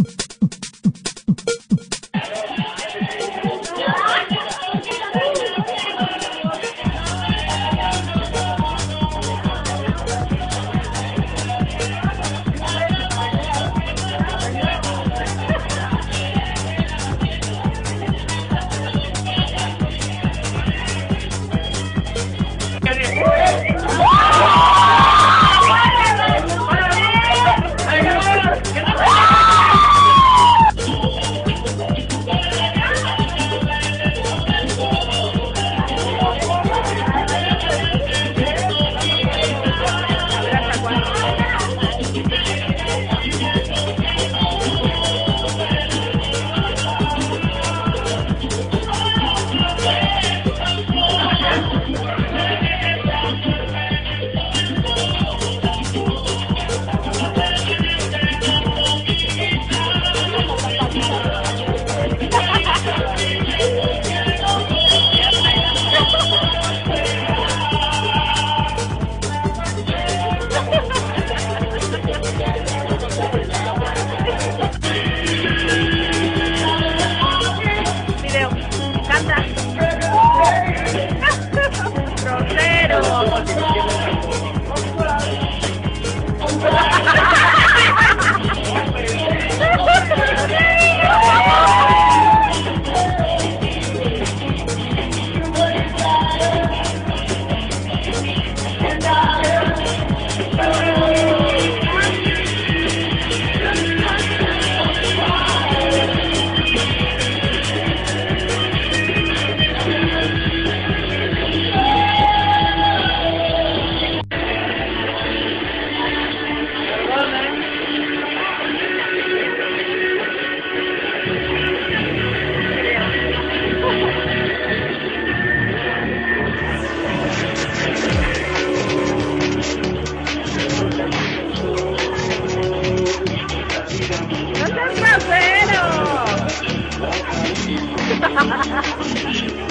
you Ha ha ha ha!